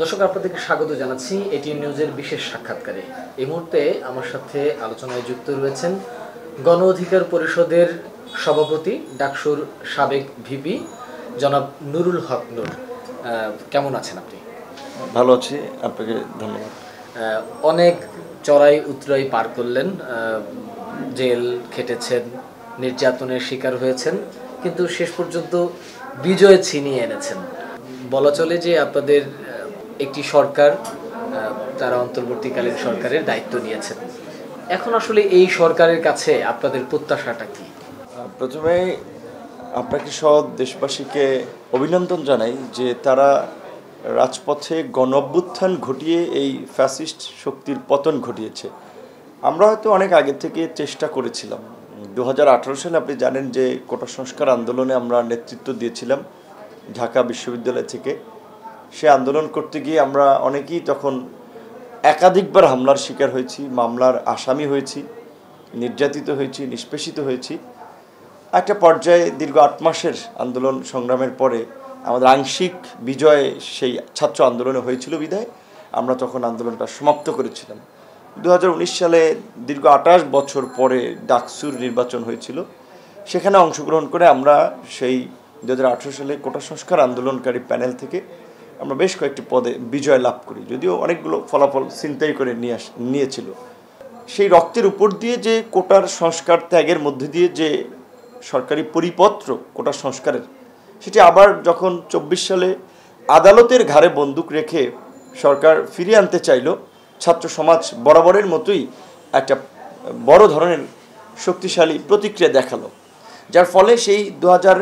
দর্শক আপনাদেরকে স্বাগত জানাচ্ছি এটি নিউজের বিশেষ সাক্ষাৎকারে। এই মুহূর্তে আমার সাথে আলোচনায় যুক্ত রয়েছেন গণ অধিকার পরিষদের সভাপতি ডাকসুর সাবেক ভিপি জনাব নুরুল হক নুর। কেমন আছেন আপনি? ভালো আছি আপনাকে ধন্যবাদ। অনেক চড়াই উতরাই পার করলেন জেল খেটেছেন নির্যাতনের শিকার হয়েছেন কিন্তু শেষ পর্যন্ত বিজয় ছিনিয়ে এনেছেন। বলা চলে যে আপনাদের একটি সরকার তারা অন্তর্বর্তীকালীন সরকারের দায়িত্ব নিয়েছেন। এখন আসলে এই সরকারের কাছে আপনাদের প্রত্যাশাটা কি? প্রথমে আপনাকে সব দেশবাসীকে অভিনন্দন জানাই যে তারা রাজপথে গণ ঘটিয়ে এই ফ্যাসিস্ট শক্তির পতন ঘটিয়েছে। আমরা হয়তো অনেক আগে থেকে চেষ্টা করেছিলাম। দু হাজার আঠারো সালে আপনি জানেন যে কোটা সংস্কার আন্দোলনে আমরা নেতৃত্ব দিয়েছিলাম ঢাকা বিশ্ববিদ্যালয় থেকে। সে আন্দোলন করতে গিয়ে আমরা অনেকেই তখন একাধিকবার হামলার শিকার হয়েছি, মামলার আসামি হয়েছি, নির্যাতিত হয়েছি, নিষ্পেষিত হয়েছি। একটা পর্যায়ে দীর্ঘ আট মাসের আন্দোলন সংগ্রামের পরে আমাদের আংশিক বিজয় সেই ছাত্র আন্দোলনে হয়েছিল বিদায়। আমরা তখন আন্দোলনটা সমাপ্ত করেছিলাম। দু হাজার উনিশ সালে দীর্ঘ আঠাশ বছর পরে ডাকসুর নির্বাচন হয়েছিল। সেখানে অংশগ্রহণ করে আমরা সেই দু হাজার আঠেরো সালে কোটা সংস্কার আন্দোলনকারী প্যানেল থেকে আমরা বেশ কয়েকটি পদে বিজয় লাভ করি, যদিও অনেকগুলো ফলাফল চিন্তাই করে নিয়ে আস, নিয়েছিল। সেই রক্তের উপর দিয়ে যে কোটার সংস্কার ত্যাগের মধ্যে দিয়ে যে সরকারি পরিপত্র কোটা সংস্কারের, সেটি আবার যখন চব্বিশ সালে আদালতের ঘাড়ে বন্দুক রেখে সরকার ফিরিয়ে আনতে চাইল, ছাত্র সমাজ বরাবরের মতোই একটা বড় ধরনের শক্তিশালী প্রতিক্রিয়া দেখাল। যার ফলে সেই দু হাজার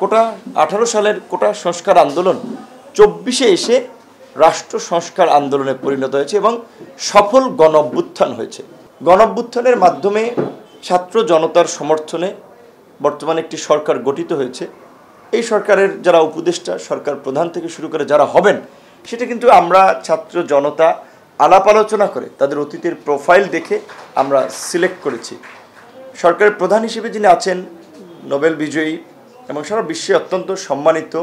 কোটা, আঠারো সালের কোটা সংস্কার আন্দোলন চব্বিশে এসে রাষ্ট্র সংস্কার আন্দোলনে পরিণত হয়েছে এবং সফল গণ অভ্যুত্থান হয়েছে। গণ অভ্যুত্থানের মাধ্যমে ছাত্র জনতার সমর্থনে বর্তমানে একটি সরকার গঠিত হয়েছে। এই সরকারের যারা উপদেষ্টা, সরকার প্রধান থেকে শুরু করে যারা হবেন, সেটা কিন্তু আমরা ছাত্র জনতা আলাপ আলোচনা করে, তাদের অতীতের প্রোফাইল দেখে আমরা সিলেক্ট করেছি। সরকারের প্রধান হিসেবে যিনি আছেন, নোবেল বিজয়ী এবং সারা বিশ্বে অত্যন্ত সম্মানিত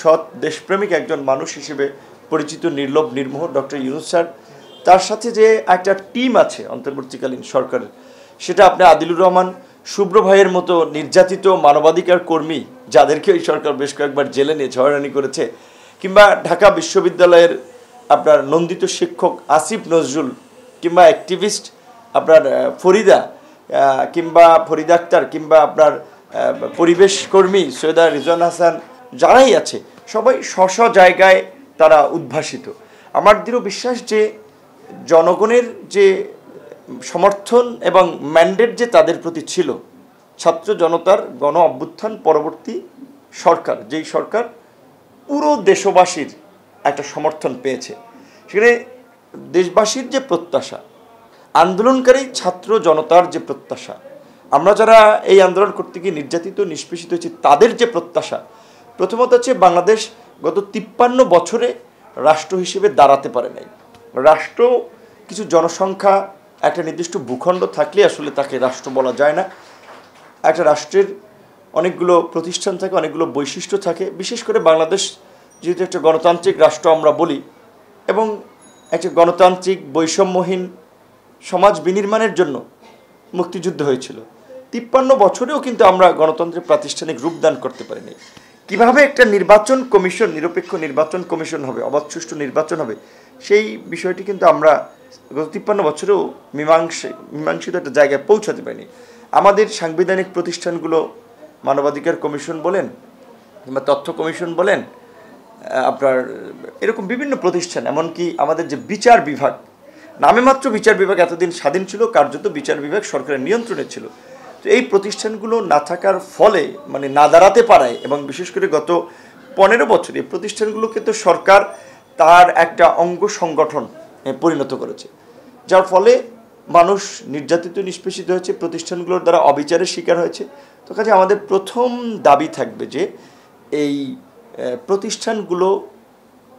সৎ দেশপ্রেমিক একজন মানুষ হিসেবে পরিচিত নির্লোভ নির্মোহ ডক্টর ইউনুস স্যার। তার সাথে যে একটা টিম আছে অন্তর্বর্তীকালীন সরকারের, সেটা আপনি আদিলুর রহমান শুভ্র ভাইয়ের মতো নির্যাতিত মানবাধিকার কর্মী, যাদেরকে ওই সরকার বেশ কয়েকবার জেলে নিয়ে ঝড়ানি করেছে, কিংবা ঢাকা বিশ্ববিদ্যালয়ের আপনার নন্দিত শিক্ষক আসিফ নজরুল, কিংবা অ্যাক্টিভিস্ট আপনার ফরিদা কিংবা ফরিদা আক্তার, কিংবা আপনার পরিবেশ কর্মী সৈয়দা রিজওয়ান হাসান যারাই আছে, সবাই স্ব জায়গায় তারা উদ্ভাসিত। আমার দৃঢ় বিশ্বাস যে জনগণের যে সমর্থন এবং ম্যান্ডেট যে তাদের প্রতি ছিল, ছাত্র জনতার গণ অভ্যুত্থান পরবর্তী সরকার, যেই সরকার পুরো দেশবাসীর একটা সমর্থন পেয়েছে। সেখানে দেশবাসীর যে প্রত্যাশা, আন্দোলনকারী ছাত্র জনতার যে প্রত্যাশা, আমরা যারা এই আন্দোলন করতে গিয়ে নির্যাতিত, নিষ্পেষিত হয়েছি, তাদের যে প্রত্যাশা প্রথমত হচ্ছে বাংলাদেশ গত তিপ্পান্ন বছরে রাষ্ট্র হিসেবে দাঁড়াতে পারে নাই। রাষ্ট্র কিছু জনসংখ্যা, একটা নির্দিষ্ট ভূখণ্ড থাকলে আসলে তাকে রাষ্ট্র বলা যায় না। একটা রাষ্ট্রের অনেকগুলো প্রতিষ্ঠান থাকে, অনেকগুলো বৈশিষ্ট্য থাকে। বিশেষ করে বাংলাদেশ যেহেতু একটা গণতান্ত্রিক রাষ্ট্র আমরা বলি এবং একটা গণতান্ত্রিক বৈষম্যহীন সমাজ বিনির্মাণের জন্য মুক্তিযুদ্ধ হয়েছিল। তিপ্পান্ন বছরেও কিন্তু আমরা গণতন্ত্রের প্রাতিষ্ঠানিক রূপদান করতে পারিনি। কীভাবে একটা নির্বাচন কমিশন, নিরপেক্ষ নির্বাচন কমিশন হবে, অবাধ সুষ্ঠু নির্বাচন হবে, সেই বিষয়টি কিন্তু আমরা গত তিপ্পান্ন বছরেও মীমাংসে, মীমাংসিত একটা জায়গায় পৌঁছাতে পারিনি। আমাদের সাংবিধানিক প্রতিষ্ঠানগুলো মানবাধিকার কমিশন বলেন কিংবা তথ্য কমিশন বলেন আপনার এরকম বিভিন্ন প্রতিষ্ঠান, এমনকি আমাদের যে বিচার বিভাগ, নামে মাত্র বিচার বিভাগ এতদিন স্বাধীন ছিল, কার্যত বিচার বিভাগ সরকারের নিয়ন্ত্রণে ছিল। তো এই প্রতিষ্ঠানগুলো না থাকার ফলে মানে না দাঁড়াতে পারায়, এবং বিশেষ করে গত পনেরো বছর এই প্রতিষ্ঠানগুলোকে তো সরকার তার একটা অঙ্গ সংগঠন পরিণত করেছে। যার ফলে মানুষ নির্যাতিত, নিষ্পেষিত হয়েছে, প্রতিষ্ঠানগুলোর দ্বারা অবিচারের শিকার হয়েছে। তো কাজে আমাদের প্রথম দাবি থাকবে যে, এই প্রতিষ্ঠানগুলো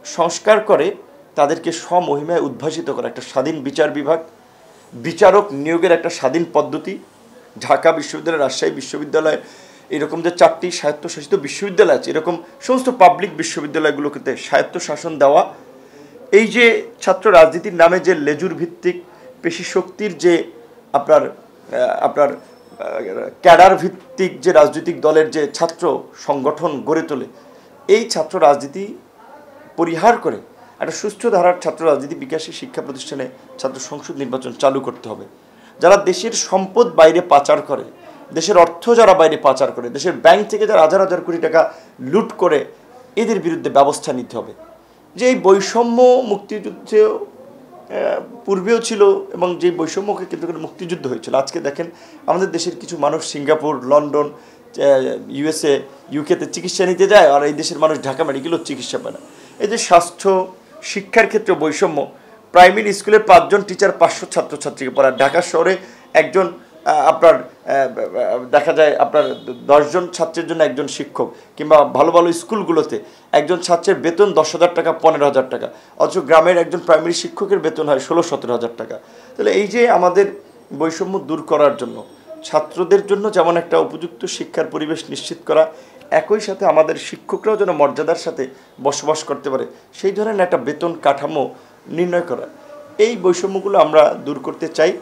সংস্কার করে তাদেরকে স্বমহিমায় উদ্ভাসিত করা একটা স্বাধীন বিচার বিভাগ, বিচারক নিয়োগের একটা স্বাধীন পদ্ধতি ঢাকা বিশ্ববিদ্যালয়, রাজশাহী বিশ্ববিদ্যালয়, এরকম যে চারটি স্বায়ত্তশাসিত বিশ্ববিদ্যালয় আছে, এরকম সমস্ত পাবলিক বিশ্ববিদ্যালয়গুলোকে স্বায়ত্তশাসন দেওয়া, এই যে ছাত্র রাজনীতির নামে যে লেজুর ভিত্তিক পেশি শক্তির যে আপনার আপনার ক্যাডার ভিত্তিক যে রাজনৈতিক দলের যে ছাত্র সংগঠন গড়ে তোলে, এই ছাত্র রাজনীতি পরিহার করে একটা সুস্থ ধারার ছাত্র রাজনীতি বিকাশী শিক্ষা প্রতিষ্ঠানে ছাত্র সংসদ নির্বাচন চালু করতে হবে। যারা দেশের সম্পদ বাইরে পাচার করে, দেশের অর্থ যারা বাইরে পাচার করে, দেশের ব্যাংক থেকে যারা হাজার হাজার কোটি টাকা লুট করে, এদের বিরুদ্ধে ব্যবস্থা নিতে হবে। যে এই বৈষম্য মুক্তিযুদ্ধেও পূর্বেও ছিল এবং যে বৈষম্যকে কেন্দ্র করে মুক্তিযুদ্ধ হয়েছিল। আজকে দেখেন, আমাদের দেশের কিছু মানুষ সিঙ্গাপুর, লন্ডন ইউএসএ ইউকেতে চিকিৎসা নিতে যায়, আর এই দেশের মানুষ ঢাকা মেডিকেলও চিকিৎসা পায় না। এই যে স্বাস্থ্য, শিক্ষার ক্ষেত্রে বৈষম্য প্রাইমারি স্কুলের পাঁচজন টিচার, পাঁচশো ছাত্রছাত্রীকে পড়ায় ঢাকা শহরে একজন আপনার দেখা যায় আপনার দশজন ছাত্রের জন্য একজন শিক্ষক কিংবা ভালো ভালো স্কুলগুলোতে একজন ছাত্রের বেতন দশ হাজার টাকা, পনেরো হাজার টাকা। অথচ গ্রামের একজন প্রাইমারি শিক্ষকের বেতন হয় ষোলো সতেরো হাজার টাকা। তাহলে এই যে আমাদের বৈষম্য দূর করার জন্য, ছাত্রদের জন্য যেমন একটা উপযুক্ত শিক্ষার পরিবেশ নিশ্চিত করা, একই সাথে আমাদের শিক্ষকরাও যেন মর্যাদার সাথে বসবাস করতে পারে। সেই ধরনের একটা বেতন কাঠামো নির্ণয় করা। এই বৈষম্যগুলো আমরা দূর করতে চাই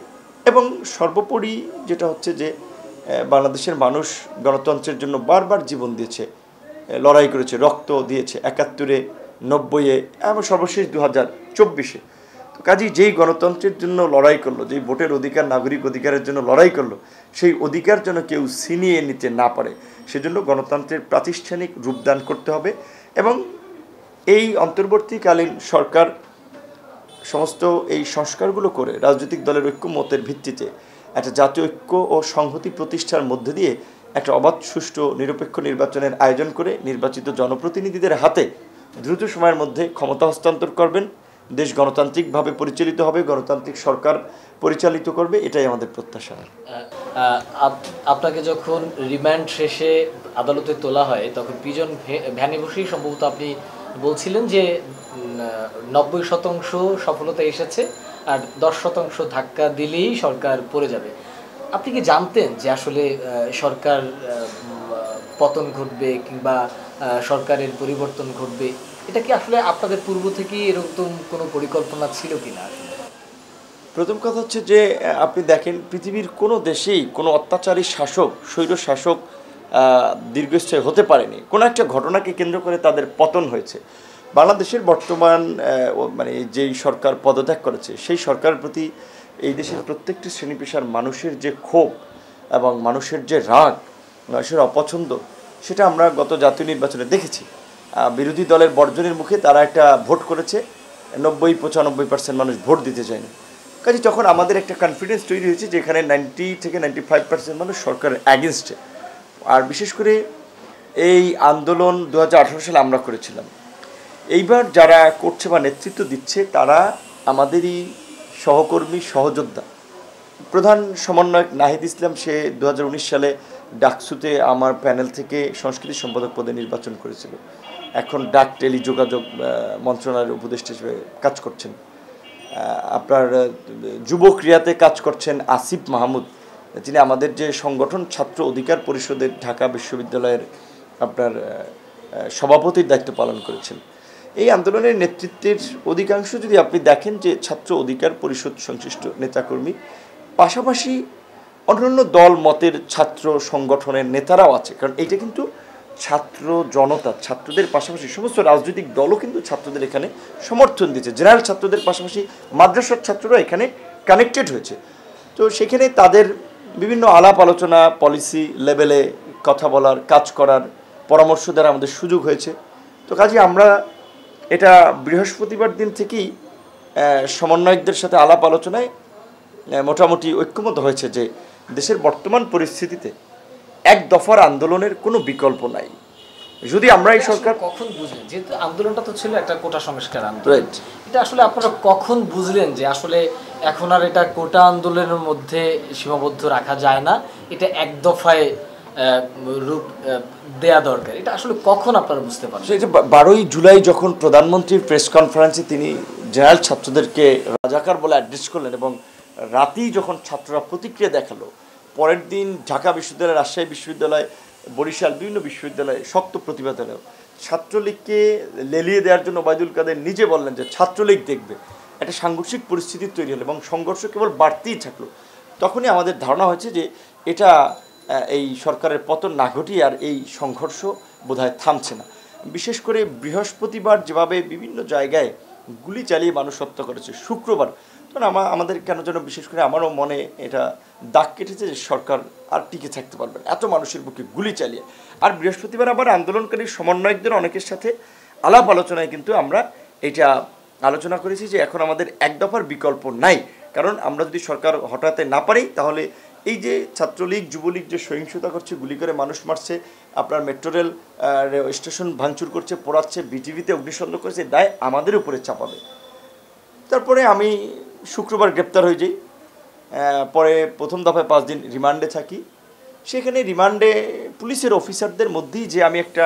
এবং সর্বোপরি যেটা হচ্ছে যে বাংলাদেশের মানুষ গণতন্ত্রের জন্য বারবার জীবন দিয়েছে লড়াই করেছে, রক্ত দিয়েছে, একাত্তরে, নব্বইয়ে, এবং সর্বশেষ দু হাজার চব্বিশে। তো কাজেই যেই গণতন্ত্রের জন্য লড়াই করল, যেই ভোটের অধিকার, নাগরিক অধিকারের জন্য লড়াই করল, সেই অধিকার যেন কেউ ছিনিয়ে নিতে না পারে, সেজন্য গণতন্ত্রের প্রাতিষ্ঠানিক রূপদান করতে হবে এবং এই অন্তর্বর্তীকালীন সরকার সমস্ত এই সংস্কারগুলো করে রাজনৈতিক দলের ঐক্যমতের ভিত্তিতে একটা জাতীয় ঐক্য ও সংহতি প্রতিষ্ঠার মধ্যে দিয়ে একটা অবাধ, সুষ্ঠু, নিরপেক্ষ নির্বাচনের আয়োজন করে নির্বাচিত জনপ্রতিনিধিদের হাতে দ্রুত সময়ের মধ্যে ক্ষমতা হস্তান্তর করবেন। দেশ গণতান্ত্রিকভাবে পরিচালিত হবে, গণতান্ত্রিক সরকার পরিচালিত করবে, এটাই আমাদের প্রত্যাশা। আপ- আপনাকে যখন রিমান্ড শেষে আদালতে তোলা হয়, তখন পিজন ভ্যানে বসেই সম্ভবত আপনি বলছিলেন যে নব্বই শতাংশ সফলতা এসেছে আর দশ শতাংশ ধাক্কা দিলেই সরকার পড়ে যাবে আপনি কি জানতেন যে আসলে সরকার পতন ঘটবে কিংবা সরকারের পরিবর্তন ঘটবে এটা কি আসলে আপনাদের পূর্ব থেকেই এরকম কোনো পরিকল্পনা ছিল কিনা আসলে? প্রথম কথা হচ্ছে যে, আপনি দেখেন পৃথিবীর কোনো দেশেই কোনো অত্যাচারী শাসক স্বৈর শাসক দীর্ঘস্থায়ী হতে পারেনি। কোনো একটা ঘটনাকে কেন্দ্র করে তাদের পতন হয়েছে। বাংলাদেশের বর্তমান মানে যেই সরকার পদত্যাগ করেছে, সেই সরকারের প্রতি এই দেশের প্রত্যেকটি শ্রেণি পেশার মানুষের যে ক্ষোভ এবং মানুষের যে রাগ, মানুষের অপছন্দ, সেটা আমরা গত জাতীয় নির্বাচনে দেখেছি। বিরোধী দলের বর্জনের মুখে তারা একটা ভোট করেছে। নব্বই, পঁচানব্বই পার্সেন্ট মানুষ ভোট দিতে চায়নি। কাজে যখন আমাদের একটা কনফিডেন্স তৈরি হয়েছে যেখানে নাইনটি থেকে নাইনটি ফাইভ পার্সেন্ট মানুষ সরকারের অ্যাগেনস্টে আর বিশেষ করে এই আন্দোলন দু হাজার আঠারো সালে আমরা করেছিলাম। এইবার যারা করছে বা নেতৃত্ব দিচ্ছে তারা আমাদেরই সহকর্মী সহযোদ্ধা। প্রধান সমন্বয়ক নাহিদ ইসলাম সে দু হাজার উনিশ সালে ডাকসুতে আমার প্যানেল থেকে সংস্কৃতি সম্পাদক পদে নির্বাচন করেছিল। এখন ডাক টেলিযোগাযোগ আহ, মন্ত্রণালয়ের উপদেষ্টা হিসেবে কাজ করছেন। আপনার যুব ক্রিয়াতে কাজ করছেন আসিফ মাহমুদ। তিনি আমাদের যে সংগঠন ছাত্র অধিকার পরিষদের ঢাকা বিশ্ববিদ্যালয়ের আপনার সভাপতির দায়িত্ব পালন করেছেন। এই আন্দোলনের নেতৃত্বের অধিকাংশ যদি আপনি দেখেন যে ছাত্র অধিকার পরিষদ সংশ্লিষ্ট নেতাকর্মী, পাশাপাশি অন্যান্য দল, মতের ছাত্র সংগঠনের নেতারাও আছে। কারণ এইটা কিন্তু ছাত্র জনতা, ছাত্রদের পাশাপাশি সমস্ত রাজনৈতিক দলও কিন্তু ছাত্রদের এখানে সমর্থন দিচ্ছে। জেনারেল ছাত্রদের পাশাপাশি মাদ্রাসার ছাত্ররা এখানে কানেক্টেড হয়েছে। তো সেখানে তাদের বিভিন্ন আলাপ আলোচনা পলিসি লেভেলে কথা বলার কাজ করার পরামর্শ দেওয়ার আমাদের সুযোগ হয়েছে। তো কাজে আমরা এটা বৃহস্পতিবার দিন থেকেই সমন্বয়কদের সাথে আলাপ আলোচনায় মোটামুটি ঐক্যমত হয়েছে যে দেশের বর্তমান পরিস্থিতিতে এক দফার আন্দোলনের কোনো বিকল্প নাই। যদি আমরা এই সরকার কখন বুঝলেন? যেহেতু আন্দোলনটা তো ছিল একটা কোটা সংস্কার আন্দোলন। এটা আসলে আপনারা কখন বুঝলেন যে আসলে এখন আর এটা কোটা আন্দোলনের মধ্যে সীমাবদ্ধ রাখা যায় না। এটা এক দফায় রূপ দেয়া দরকার। এটা আসলে কখন আপনারা বুঝতে পারছেন সেই যে বারোই জুলাই যখন প্রধানমন্ত্রীর প্রেস কনফারেন্সে তিনি জেনারেল ছাত্রদেরকে রাজাকার বলে অ্যাড্রেস করলেন এবং রাতেই যখন ছাত্ররা প্রতিক্রিয়া দেখাল, পরের দিন ঢাকা বিশ্ববিদ্যালয়, রাজশাহী বিশ্ববিদ্যালয়, বরিশাল বিভিন্ন বিশ্ববিদ্যালয়ে শক্ত প্রতিবাদ হলেও ছাত্রলীগকে লেলিয়ে দেওয়ার জন্য ওবায়দুল কাদের নিজে বললেন যে ছাত্রলীগ দেখবে। একটা সাংঘর্ষিক পরিস্থিতি তৈরি হলো এবং সংঘর্ষ কেবল বাড়তেই থাকল। তখনই আমাদের ধারণা হয়েছে যে এটা এই সরকারের পতন না ঘটিয়ে আর এই সংঘর্ষ বোধহয় থামছে না। বিশেষ করে বৃহস্পতিবার যেভাবে বিভিন্ন জায়গায় গুলি চালিয়ে মানুষ হত্যা করেছে, শুক্রবার। তখন আমা আমাদের কেন যেন বিশেষ করে আমারও মনে এটা দাগ কেটেছে যে সরকার আর টিকে থাকতে পারবে না, এত মানুষের বুকে গুলি চালিয়ে। আর বৃহস্পতিবার আবার আন্দোলনকারী সমন্বয়কদের অনেকের সাথে আলাপ আলোচনায় কিন্তু আমরা এটা আলোচনা করেছি যে এখন আমাদের এক দফার বিকল্প নাই। কারণ আমরা যদি সরকার হটাতে না পারি, তাহলে এই যে ছাত্রলীগ, যুবলীগ যে সহিংসতা করছে, গুলি করে মানুষ মারছে, আপনার মেট্রো রেল স্টেশন ভাঙচুর করছে, পোড়াচ্ছে বিটিভিতে অগ্নিসন্দ করেছে, দায় আমাদের উপরে চাপাবে। তারপরে আমি শুক্রবার গ্রেপ্তার হয়ে যাই। পরে প্রথম দফায় পাঁচ দিন রিমান্ডে থাকি। সেখানে রিমান্ডে পুলিশের অফিসারদের মধ্যেই যে আমি একটা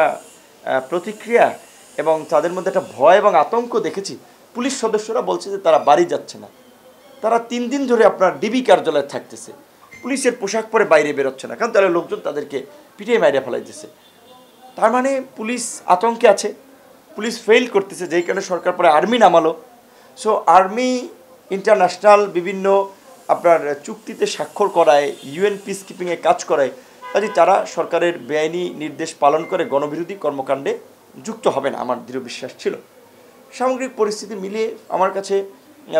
প্রতিক্রিয়া এবং তাদের মধ্যে একটা ভয় এবং আতঙ্ক দেখেছি পুলিশ সদস্যরা বলছে যে তারা বাড়ি যাচ্ছে না। তারা তিন দিন ধরে আপনার ডিবি কার্যালয়ে থাকতেছে। পুলিশের পোশাক পরে বাইরে বেরোচ্ছে না, কারণ তাহলে লোকজন তাদেরকে পিটিয়ে মাইরে ফেলাইতেছে। তার মানে পুলিশ আতঙ্কে আছে, পুলিশ ফেল করতেছে, যেই কারণে সরকার পরে আর্মি নামালো। সো আর্মি ইন্টারন্যাশনাল বিভিন্ন আপনার চুক্তিতে স্বাক্ষর করায় ইউএন পিস কিপিংয়ে কাজ করায়, কাজে তারা সরকারের বেআইনি নির্দেশ পালন করে গণবিরোধী কর্মকাণ্ডে যুক্ত হবে না, আমার দৃঢ় বিশ্বাস ছিল। সামগ্রিক পরিস্থিতি মিলিয়ে আমার কাছে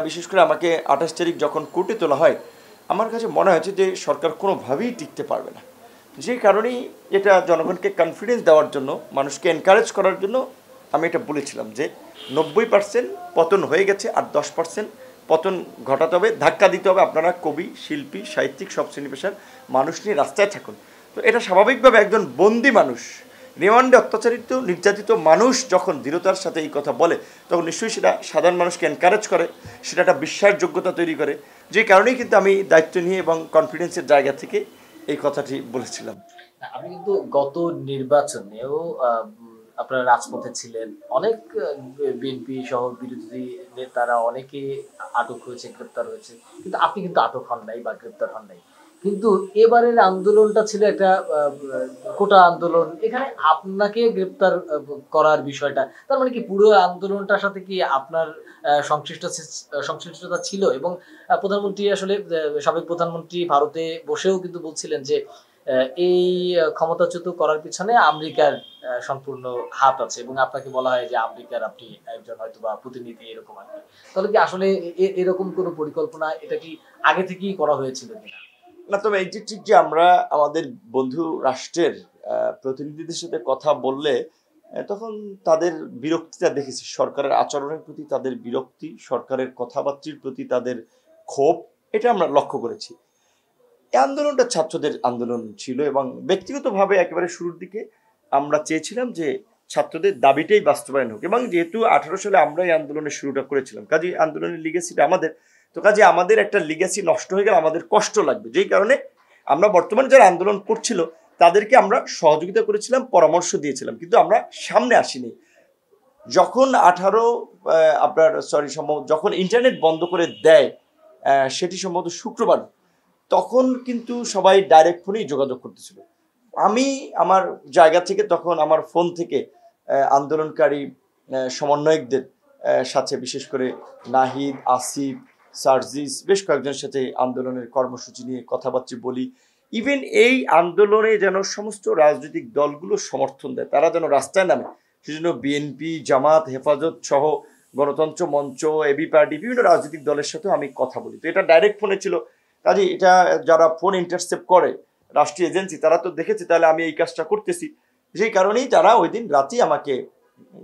বিশেষ করে আমাকে আঠাশ তারিখ যখন কোর্টে তোলা হয়, আমার কাছে মনে হয়েছে যে সরকার কোনোভাবেই টিকতে পারবে না। যে কারণেই এটা জনগণকে কনফিডেন্স দেওয়ার জন্য, মানুষকে এনকারেজ করার জন্য আমি এটা বলেছিলাম যে নব্বই পার্সেন্ট পতন হয়ে গেছে আর দশ পার্সেন্ট পতন ঘটাতে হবে, ধাক্কা দিতে হবে। আপনারা কবি, শিল্পী, সাহিত্যিক, সব শ্রেণি পেশার মানুষ নিয়ে রাস্তায় থাকুন। তো এটা স্বাভাবিকভাবে একজন বন্দি মানুষ রিমান্ডে অত্যাচারিত, নির্যাতিত মানুষ যখন দৃঢ়তার সাথে এই কথা বলে, তখন নিশ্চয়ই সেটা সাধারণ মানুষকে এনকারেজ করে, সেটা একটা বিশ্বাসযোগ্যতা তৈরি করে। যে কারণেই কিন্তু আমি দায়িত্ব নিয়ে এবং কনফিডেন্সের জায়গা থেকে এই কথাটি বলেছিলাম। আপনি কিন্তু গত নির্বাচনেও আপনারা রাজপথে ছিলেন। অনেক বিএনপি সহ বিরোধী নেতারা অনেকে আটক হয়েছে, গ্রেপ্তার হয়েছে। কিন্তু আপনি কিন্তু আটক হন নাই বা গ্রেপ্তার হন নাই। কিন্তু এবারের আন্দোলনটা ছিল একটা কোটা আন্দোলন। এখানে আপনাকে গ্রেপ্তার করার বিষয়টা। তার মানে কি পুরো আন্দোলনটার সাথে কি আপনার সংশ্লিষ্ট সংশ্লিষ্টতা ছিল? এবং প্রধানমন্ত্রী আসলে সাবেক প্রধানমন্ত্রী ভারতে বসেও কিন্তু বলছিলেন যে এই ক্ষমতাচ্যুত করার পিছনে আমেরিকার সম্পূর্ণ হাত আছে এবং আপনাকে বলা হয় যে আমেরিকার আপনি একজন হয়তো বা প্রতিনিধি এরকম আর কি। তাহলে কি আসলে এরকম কোনো পরিকল্পনা, এটা কি আগে থেকেই করা হয়েছিল কিনা? না, তবে এইটি ঠিক যে আমরা আমাদের বন্ধু রাষ্ট্রের প্রতিনিধিদের সাথে কথা বললে তখন তাদের বিরক্তিটা দেখেছি। সরকারের আচরণের প্রতি তাদের বিরক্তি, সরকারের কথাবার্তির প্রতি তাদের ক্ষোভ, এটা আমরা লক্ষ্য করেছি। এই আন্দোলনটা ছাত্রদের আন্দোলন ছিল এবং ব্যক্তিগতভাবে একেবারে শুরুর দিকে আমরা চেয়েছিলাম যে ছাত্রদের দাবিটাই বাস্তবায়ন হোক। এবং যেহেতু আঠারো সালে আমরা এই আন্দোলনের শুরুটা করেছিলাম কাজে আন্দোলনের লিগেসিটা আমাদের, তো কাজে আমাদের একটা লিগেসি নষ্ট হয়ে গেলে আমাদের কষ্ট লাগবে। যেই কারণে আমরা বর্তমানে যারা আন্দোলন করছিল, তাদেরকে আমরা সহযোগিতা করেছিলাম, পরামর্শ দিয়েছিলাম, কিন্তু আমরা সামনে আসিনি। যখন আঠারো আপনার সরি সম্ভব যখন ইন্টারনেট বন্ধ করে দেয় সেটি সম্ভবত শুক্রবার, তখন কিন্তু সবাই ডাইরেক্ট ফোনেই যোগাযোগ করতেছিল। আমি আমার জায়গা থেকে, তখন আমার ফোন থেকে আন্দোলনকারী সমন্বয়কদের সাথে বিশেষ করে নাহিদ, আসিফ, সার্জিস বেশ কয়েকজনের সাথে আন্দোলনের কর্মসূচি নিয়ে কথাবার্তা বলি। ইভেন এই আন্দোলনে যেন সমস্ত রাজনৈতিক দলগুলো সমর্থন দেয়, তারা যেন রাস্তায় নামে, সেজন্য বিএনপি জামাত, হেফাজত সহ গণতন্ত্র মঞ্চ এবি পার্টি বিভিন্ন রাজনৈতিক দলের সাথেও আমি কথা বলি। তো এটা ডাইরেক্ট ফোনে ছিল। কাজে এটা যারা ফোন ইন্টারসেপ্ট করে, রাষ্ট্রীয় এজেন্সি তারা তো দেখেছে, তাহলে আমি এই কাজটা করতেছি। সেই কারণেই তারা ওই দিন রাতেই আমাকে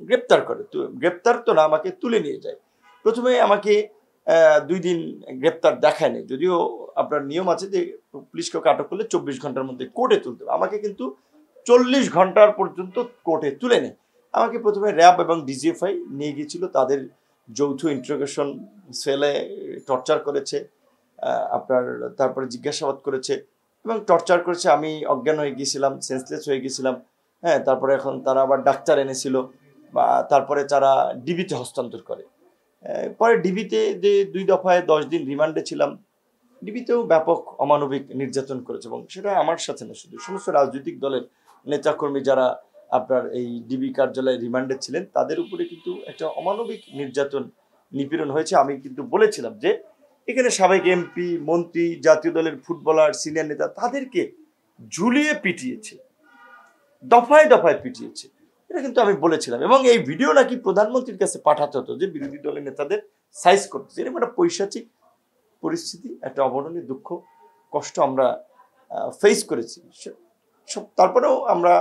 গ্রেপ্তার করে গ্রেপ্তার তো না, আমাকে তুলে নিয়ে যায়। প্রথমে আমাকে দুই দিন গ্রেপ্তার দেখায়নি। যদিও আপনার নিয়ম আছে যে পুলিশকে আটক করলে চব্বিশ ঘণ্টার মধ্যে কোর্টে তুলতে আমাকে কিন্তু চল্লিশ ঘণ্টার পর্যন্ত কোর্টে তুলে নেয়। আমাকে প্রথমে র্যাব এবং ডিজিএফআই নিয়ে গিয়েছিল। তাদের যৌথ ইন্টারোগেশন সেলে টর্চার করেছে আপনার তারপরে জিজ্ঞাসাবাদ করেছে এবং টর্চার করেছে। আমি অজ্ঞান হয়ে গিয়েছিলাম, সেন্সলেস হয়ে গিয়েছিলাম। হ্যাঁ তারপরে এখন তারা আবার ডাক্তার এনেছিল বা তারপরে তারা ডিবিতে হস্তান্তর করে। পরে ডিবিতে যে দুই দফায় দশ দিন রিমান্ডে ছিলাম, ডিবিতেও ব্যাপক অমানবিক নির্যাতন করেছে এবং সেটা আমার সাথে না, শুধু সমস্ত রাজনৈতিক দলের নেতাকর্মী যারা আপনার এই ডিবি কার্যালয়ে রিমান্ডে ছিলেন, তাদের উপরে কিন্তু একটা অমানবিক নির্যাতন নিপীড়ন হয়েছে। আমি কিন্তু বলেছিলাম যে, এখানে সাবেক এমপি, মন্ত্রী, জাতীয় দলের ফুটবলার, সিনিয়র নেতা তাদেরকে ঝুলিয়ে পিটিয়েছে। দফায় দফায় পিটিয়েছে। এটা কিন্তু আমি বলেছিলাম। এবং এই ভিডিও নাকি প্রধানমন্ত্রীর কাছে পাঠাতে হতো যে বিরোধী দলের নেতাদের সাইজ করতেছে। এরকম একটা পৈশাচিক পরিস্থিতি, একটা অবর্ণনীয় দুঃখ, কষ্ট আমরা ফেস করেছি। তারপরেও আমরা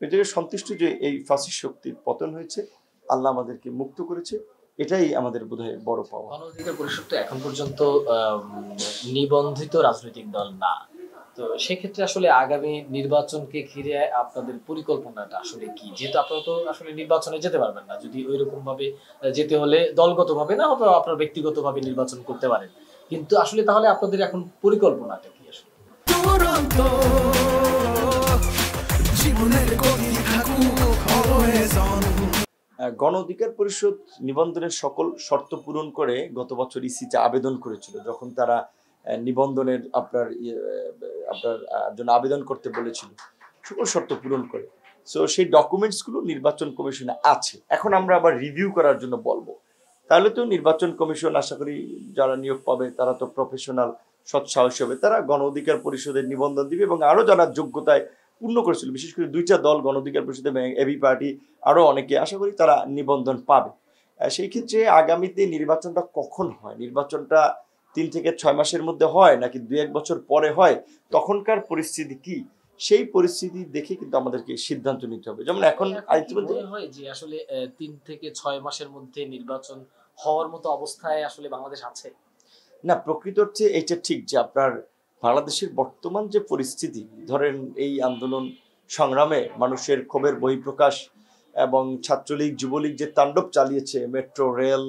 এটাকে সন্তুষ্ট যে এই ফাঁসি শক্তির পতন হয়েছে, আল্লাহ আমাদেরকে মুক্ত করেছে, এটাই আমাদের বোধহয় বড় পাওয়া। পরিষদ তো এখন পর্যন্ত নিবন্ধিত রাজনৈতিক দল না। তো সেক্ষেত্রে আসলে আগামী নির্বাচনকে ঘিরে আপনাদের পরিকল্পনাটা আসলে কি? যেহেতু আপনারা তো আসলে নির্বাচনে যেতে পারবেন না যদি ওই রকম ভাবে যেতে হলে দলগত ভাবে না অথবা আপনার ব্যক্তিগত ভাবে নির্বাচন করতে পারেন। কিন্তু আসলে তাহলে আপনাদের এখন পরিকল্পনাটা কি আসলে? গণ অধিকার পরিষদ নিবন্ধনের সকল শর্ত পূরণ করে গত বছর ইসিতে আবেদন করেছিল যখন তারা নিবন্ধনের আপনার ইয়ে, আপনার জন্য আবেদন করতে বলেছিল। সকল শর্ত পূরণ করে। সো সেই ডকুমেন্টসগুলো নির্বাচন কমিশনে আছে। এখন আমরা আবার রিভিউ করার জন্য বলব। তাহলে তো নির্বাচন কমিশন আশা করি যারা নিয়োগ পাবে তারা তো প্রফেশনাল সৎসাহস হবে। তারা গণ অধিকার পরিষদের নিবন্ধন দিবে এবং আরও যারা যোগ্যতায় পূর্ণ করেছিল। বিশেষ করে দুইটা দল গণ অধিকার পরিষদ এবং এবি পার্টি আরও অনেকে আশা করি তারা নিবন্ধন পাবে। সেই ক্ষেত্রে আগামীতে নির্বাচনটা কখন হয়? নির্বাচনটা তিন থেকে ছয় মাসের মধ্যে হয় নাকি দু এক বছর পরে হয় তখনকার পরিস্থিতি কি? সেই পরিস্থিতি দেখে কিন্তু আমাদেরকে সিদ্ধান্ত নিতে হবে। যেমন এখন হয় যে আসলে তিন থেকে ছয় মাসের মধ্যে নির্বাচন হওয়ার মতো অবস্থায় আসলে বাংলাদেশ আছে? না প্রকৃত হচ্ছে এইটা ঠিক যে আপনার বাংলাদেশের বর্তমান যে পরিস্থিতি ধরেন এই আন্দোলন সংগ্রামে মানুষের ক্ষোভের বহিঃপ্রকাশ এবং ছাত্রলীগ যুবলীগ যে তাণ্ডব চালিয়েছে মেট্রো রেল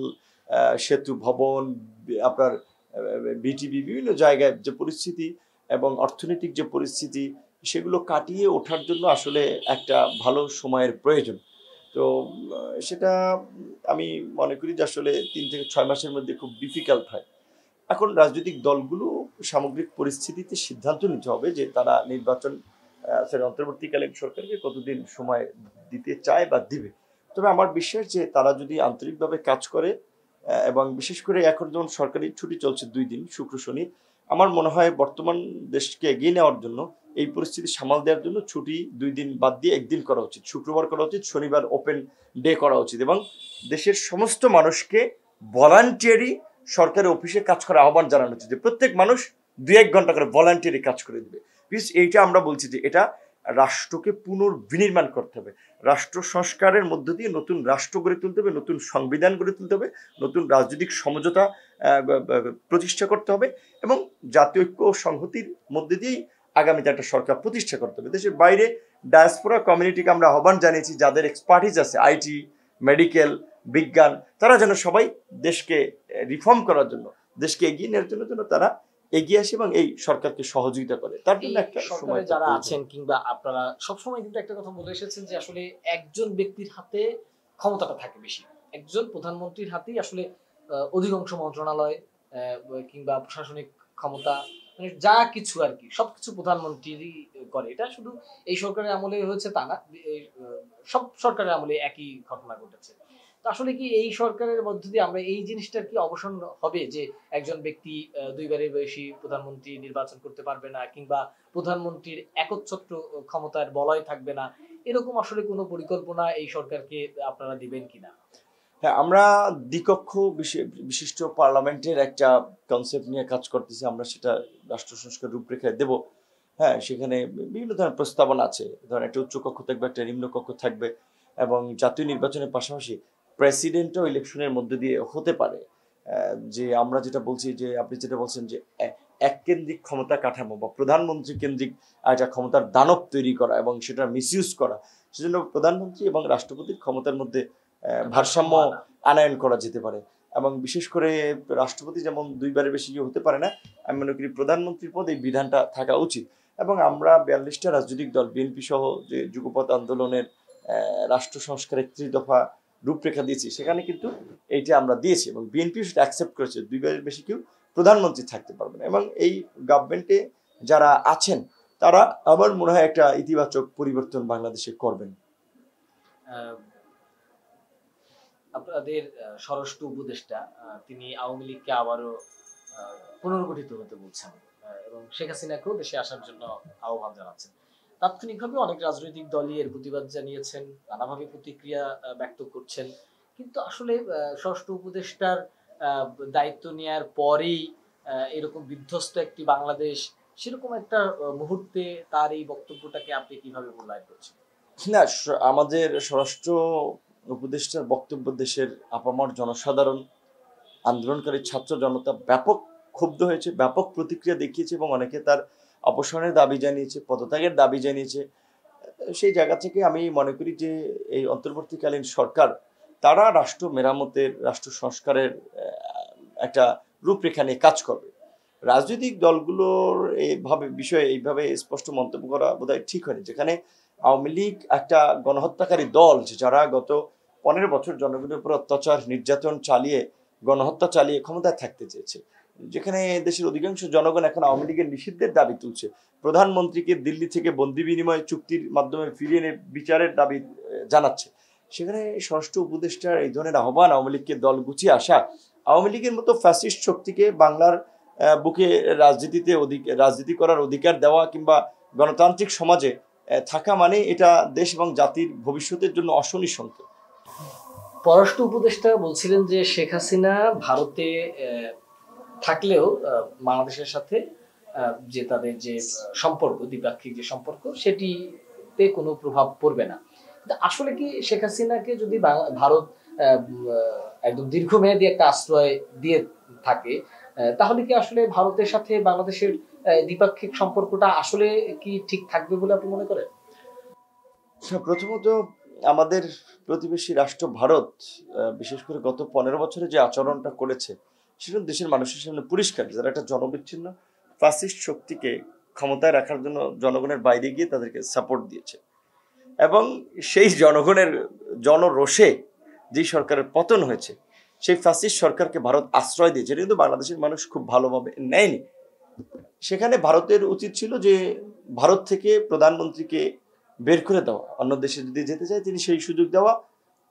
সেতু ভবন আপনার বিটিভি বিভিন্ন জায়গায় যে পরিস্থিতি এবং অর্থনৈতিক যে পরিস্থিতি, সেগুলো কাটিয়ে ওঠার জন্য আসলে একটা ভালো সময়ের প্রয়োজন। তো, সেটা আমি মনে করি যে আসলে তিন থেকে ছয় মাসের মধ্যে খুব ডিফিকাল্ট হয়। এখন রাজনৈতিক দলগুলো সামগ্রিক পরিস্থিতিতে সিদ্ধান্ত নিতে হবে যে তারা নির্বাচন অন্তর্বর্তীকালীন সরকারকে কতদিন সময় দিতে চায় বা দিবে। তবে আমার বিশ্বাস যে তারা যদি আন্তরিকভাবে কাজ করে এবং বিশেষ করে এখন যেমন সরকারি ছুটি চলছে দুই দিন, শুক্র, শনি, আমার মনে হয় বর্তমান দেশকে এগিয়ে নেওয়ার জন্য, এই পরিস্থিতি সামাল দেওয়ার জন্য ছুটি দুই দিন বাদ দিয়ে একদিন করা উচিত। শুক্রবার করা উচিত, শনিবার ওপেন ডে করা উচিত এবং দেশের সমস্ত মানুষকে ভলান্টিয়ারি সরকারি অফিসে কাজ করার আহ্বান জানানো উচিত যে প্রত্যেক মানুষ দুই এক ঘণ্টা করে ভলান্টিয়ারি কাজ করে দেবে। প্লিজ এইটা আমরা বলছি যে এটা রাষ্ট্রকে পুনর্বিনির্মাণ করতে হবে। রাষ্ট্র সংস্কারের মধ্য দিয়ে নতুন রাষ্ট্র গড়ে তুলতে হবে, নতুন সংবিধান গড়ে তুলতে হবে, নতুন রাজনৈতিক সমঝোতা প্রতিষ্ঠা করতে হবে এবং জাতীয় ঐক্য সংহতির মধ্যে দিয়েই আগামীতে একটা সরকার প্রতিষ্ঠা করতে হবে। দেশের বাইরে ডায়াসপোরা কমিউনিটিকে আমরা আহ্বান জানিয়েছি, যাদের এক্সপার্টিস আছে আইটি মেডিকেল বিজ্ঞান, তারা যেন সবাই দেশকে রিফর্ম করার জন্য, দেশকে এগিয়ে নেওয়ার জন্য যেন তারা এগিয়ে আসে এবং এই সরকারকে সহযোগিতা করে। তার জন্য একটা সময় যারা আছেন কিংবা আপনারা সবসময় কিন্তু একটা কথা বলে এসেছেন যে আসলে একজন ব্যক্তির হাতে ক্ষমতাটা থাকে বেশি। একজন প্রধানমন্ত্রীর হাতেই আসলে অধিকাংশ মন্ত্রণালয় আহ, কিংবা প্রশাসনিক ক্ষমতা মানে যা কিছু আর কি সবকিছু প্রধানমন্ত্রীরই করে। এটা শুধু এই সরকারের আমলে হয়েছে তা না সব সরকারের আমলে একই ঘটনা ঘটেছে। আসলে কি এই সরকারের মধ্য দিয়ে আমরা এই জিনিসটার কি অবসান হবে? যে একজন ব্যক্তি দুইবারের বেশি প্রধানমন্ত্রী নির্বাচন করতে পারবে না কিংবা প্রধানমন্ত্রীর একচ্ছত্র ক্ষমতার বলয় থাকবে না, এরকম আসলে কোনো পরিকল্পনা এই সরকারকে আপনারা দিবেন কিনা? হ্যাঁ আমরা দ্বিকক্ষ বিশিষ্ট পার্লামেন্টের একটা কনসেপ্ট নিয়ে কাজ করতেছি, আমরা সেটা রাষ্ট্র সংস্কার রূপরেখায় দেব। হ্যাঁ সেখানে বিভিন্ন ধরনের প্রস্তাবনা আছে। ধরেন একটা উচ্চ কক্ষ থাকবে, একটা নিম্ন কক্ষ থাকবে এবং জাতীয় নির্বাচনের পাশাপাশি প্রেসিডেন্টও ইলেকশনের মধ্যে দিয়ে হতে পারে। যে আমরা যেটা বলছি যে আপনি যেটা বলছেন যে এক কেন্দ্রিক ক্ষমতা কাঠামো বা প্রধানমন্ত্রী কেন্দ্রিক একটা ক্ষমতার দানব তৈরি করা এবং সেটা মিসইউজ করা সেজন্য প্রধানমন্ত্রী এবং রাষ্ট্রপতির ক্ষমতার মধ্যে ভারসাম্য আনায়ন করা যেতে পারে। এবং বিশেষ করে রাষ্ট্রপতি যেমন দুইবারের বেশি ইয়ে হতে পারে না আমি মনে করি প্রধানমন্ত্রীর পদে এই বিধানটা থাকা উচিত। এবং আমরা বিয়াল্লিশটা রাজনৈতিক দল বিএনপি সহ যে যুগপথ আন্দোলনের রাষ্ট্র সংস্কারের একত্রিশ দফা রূপরেখা দিয়েছি, সেখানে কিন্তু এইটা আমরা দিয়েছি এবং বিএনপি সেটা অ্যাকসেপ্ট করেছে। দুইবারের বেশি কেউ প্রধানমন্ত্রী থাকতে পারবে না এবং এই গভর্নমেন্টে যারা আছেন, তারা আমার মনে হয় একটা ইতিবাচক পরিবর্তন বাংলাদেশে করবেন। আপনাদের স্বরাষ্ট্র উপদেষ্টা তিনি আওয়ামী লীগকে আবারও পুনর্গঠিত হতে বলছেন এবং শেখ হাসিনাকেও দেশে আসার জন্য আহ্বান জানাচ্ছেন। তাৎক্ষণিকভাবে অনেক রাজনৈতিক দলই এর প্রতিবাদ জানিয়েছেন, নানাভাবে প্রতিক্রিয়া ব্যক্ত করছেন। কিন্তু আসলে স্বরাষ্ট্র উপদেষ্টার দায়িত্ব নেয়ার পরেই এরকম বিধ্বস্ত একটি বাংলাদেশ, সেরকম একটা মুহূর্তে তার এই বক্তব্যটাকে আপনি কীভাবে মূল্যায়ন করছেন? না আমাদের স্বরাষ্ট্র উপদেষ্টার বক্তব্য দেশের আপামর জনসাধারণ, আন্দোলনকারী ছাত্র জনতা ব্যাপক ক্ষুব্ধ হয়েছে, ব্যাপক প্রতিক্রিয়া দেখিয়েছে এবং অনেকে তার অপসারণের দাবি জানিয়েছে, পদত্যাগের দাবি জানিয়েছে। সেই জায়গা থেকে আমি মনে করি যে এই অন্তর্বর্তীকালীন সরকার, তারা রাষ্ট্র মেরামতের, রাষ্ট্র সংস্কারের একটা রূপরেখা নিয়ে কাজ করবে। রাজনৈতিক দলগুলোর এইভাবে, বিষয়ে এইভাবে স্পষ্ট মন্তব্য করা বোধহয় ঠিক হয়নি, যেখানে আওয়ামী লীগ একটা গণহত্যাকারী দল, যারা গত পনেরো বছর জনগণের উপর অত্যাচার, নির্যাতন চালিয়ে, গণহত্যা চালিয়ে ক্ষমতায় থাকতে চেয়েছে। যেখানে দেশের অধিকাংশ জনগণ এখন আওয়ামী লীগের নিষিদ্ধের দাবি তুলছে। প্রধানমন্ত্রীকে দিল্লি থেকে বন্দি বিনিময় চুক্তির মাধ্যমে ফিরিয়ে এনে বিচারের দাবি জানাচ্ছে। সেখানে ষষ্ঠ উপদেষ্টার এই ধরনের আহ্বান আওয়ামী লীগকে দল গুছিয়ে আসা, আওয়ামী লীগের মতো ফ্যাসিস্ট শক্তিকে বাংলার বুকে রাজনীতিতে অধিক, রাজনীতি করার অধিকার দেওয়া কিংবা গণতান্ত্রিক সমাজে থাকা মানে এটা দেশ এবং জাতির ভবিষ্যতের জন্য অশনি সংকেত। পররাষ্ট্র উপদেষ্টা বলছিলেন যে শেখ হাসিনা ভারতে থাকলেও বাংলাদেশের সাথে যে তাদের যে সম্পর্ক, দ্বিপাক্ষিক যে সম্পর্ক, সেটিতে কোনো প্রভাব পড়বে না। আসলে কি শেখ হাসিনাকে যদি ভারত একদম দীর্ঘমেয়াদী একটা আশ্রয় দিয়ে থাকে তাহলে কি আসলে ভারতের সাথে বাংলাদেশের দ্বিপাক্ষিক সম্পর্কটা আসলে কি ঠিক থাকবে বলে আপনি মনে করেন? প্রথমত আমাদের প্রতিবেশী রাষ্ট্র ভারত বিশেষ করে গত পনেরো বছরে যে আচরণটা করেছে সেটা দেশের মানুষের সামনে পরিষ্কার যারা একটা জনবিচ্ছিন্ন ফ্যাসিস্ট শক্তিকে ক্ষমতায় রাখার জন্য জনগণের বাইরে গিয়ে তাদেরকে সাপোর্ট দিয়েছে। এবং সেই জনগণের জনরোষে যেই সরকারের পতন হয়েছে, সেই ফ্যাসিস্ট সরকারকে ভারত আশ্রয় দিয়েছে কিন্তু বাংলাদেশের মানুষ খুব ভালোভাবে নেয়নি। সেখানে ভারতের উচিত ছিল যে ভারত থেকে প্রধানমন্ত্রীকে বের করে দেওয়া। অন্য দেশে যদি যেতে চায়, তিনি সেই সুযোগ দেওয়া।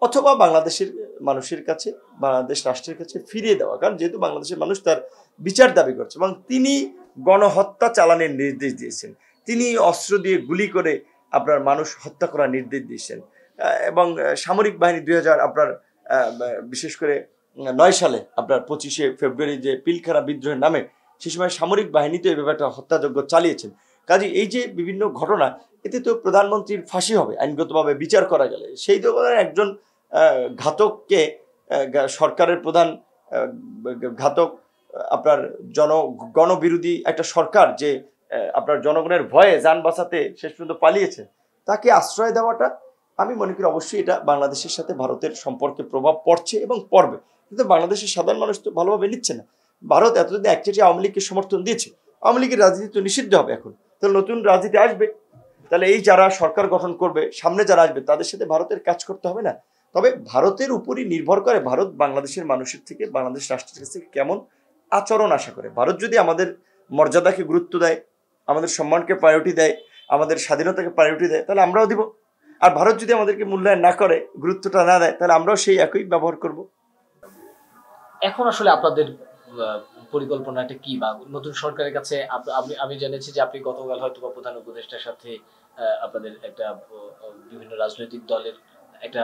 অথবা বাংলাদেশের মানুষের কাছে, বাংলাদেশ রাষ্ট্রের কাছে ফিরিয়ে দেওয়া। কারণ যেহেতু বাংলাদেশের মানুষ তার বিচার দাবি করছে এবং তিনি গণহত্যা চালানোর নির্দেশ দিয়েছেন। তিনি অস্ত্র দিয়ে গুলি করে আপনার মানুষ হত্যা করার নির্দেশ দিয়েছেন। এবং সামরিক বাহিনী দুই হাজার আপনার বিশেষ করে নয় সালে আপনার পঁচিশে ফেব্রুয়ারি যে পিলখানা বিদ্রোহের নামে সে সময় সামরিক বাহিনী তো এই ব্যাপারটা হত্যাযজ্ঞ চালিয়েছেন। কাজে এই যে বিভিন্ন ঘটনা, এতে তো প্রধানমন্ত্রীর ফাঁসি হবে, আইনগতভাবে বিচার করা গেলে। সেই ধরনের একজন ঘাতককে সরকারের প্রধান ঘাতক আপনার জন, গণবিরোধী একটা সরকার যে আপনার জনগণের ভয়ে যান বাঁচাতে শেষ পর্যন্ত পালিয়েছে, তাকে আশ্রয় দেওয়াটা আমি মনে করি অবশ্যই এটা বাংলাদেশের সাথে ভারতের সম্পর্কে প্রভাব পড়ছে এবং পড়বে। কিন্তু বাংলাদেশের সাধারণ মানুষ তো ভালোভাবে নিচ্ছে না। ভারত এতদিন একচেটিয়া আওয়ামী লীগকে সমর্থন দিয়েছে। আওয়ামী লীগের রাজনীতি তো নিষিদ্ধ হবে এখন। তাহলে নতুন রাজনীতি আসবে। তাহলে এই যারা সরকার গঠন করবে, সামনে যারা আসবে, তাদের সাথে ভারতের কাজ করতে হবে না। তবে ভারতের উপরই নির্ভর করে ভারত বাংলাদেশের মানুষের থেকে, বাংলাদেশ রাষ্ট্রের কাছ কেমন আচরণ আশা করে। ভারত যদি আমাদের মর্যাদাকে গুরুত্ব দেয়, আমাদের সম্মানকে প্রায়োরিটি দেয়, আমাদের স্বাধীনতাকে প্রায়োরিটি দেয়, তাহলে আমরাও দিব। আর ভারত যদি আমাদেরকে মূল্যায়ন না করে, গুরুত্বটা না দেয়, তাহলে আমরাও সেই একই ব্যবহার করব। এখন আসলে আপনাদের পরিকল্পনাটা কি? বা নতুন সরকারের কাছে আমি জেনেছি যে আপনি গতকাল হয়তো বা প্রধান উপদেষ্টার সাথে আপনাদের একটা বিভিন্ন রাজনৈতিক দলের একটা